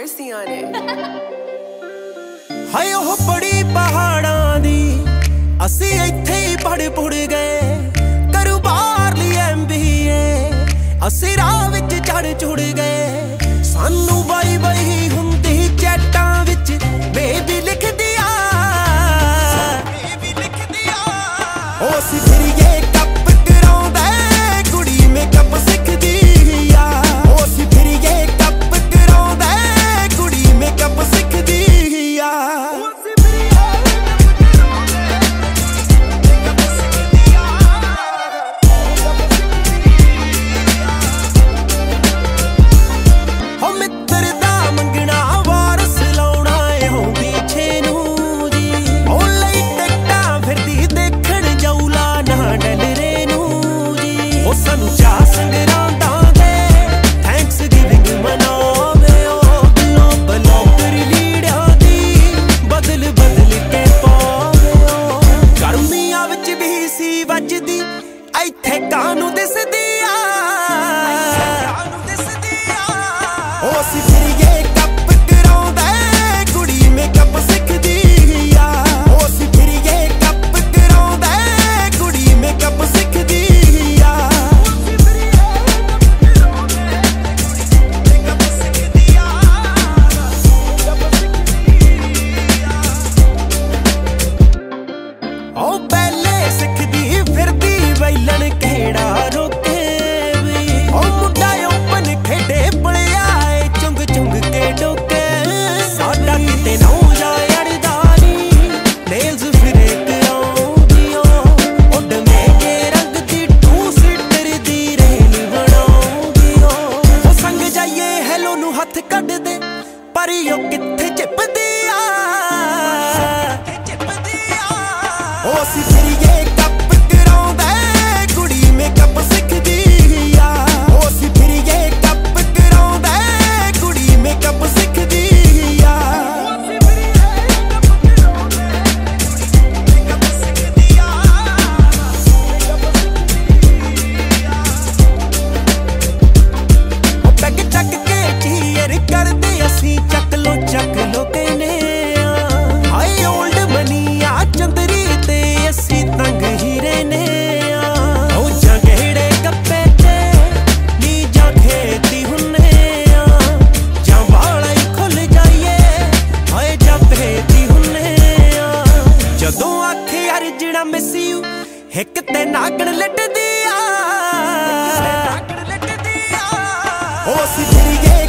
mercy on ਹਾਏ ਉਹ ਬੜੀ ਪਹਾੜਾਂ ਦੀ, ਅਸੀਂ ਇੱਥੇ ਹੀ ਪੜ ਪੁੜ ਗਏ। ਕਰੂ ਬਾਹਰ ਲਈ ਐਮਬੀਏ ਅਸੀਂ ਰਾਹ ਵਿੱਚ ਚੜ ਚੁੜ ਗਏ। ਇੱਥੇ ਕਾਨੂੰ ਦਿਸਦੀ ਆ? ਉਹ ਸੀ ਹੱਥ ਕੱਢਦੇ ਪਰ ਉਹ ਕਿੱਥੇ ਚਿਪਦੀ ਆ? ਉਹ ਸੀ ਫਿਰੀਏ ਕੱਪ ਕਰਾਉਂਦਾ ਕੁੜੀ ਮੇਕਅਪ ਮਿਸ ਇੱਕ ਤੇ ਨਾਗਣ ਲੱਟਦੀ ਆ। ਉਹ ਅਸੀਂ ਫਿਰੀਏ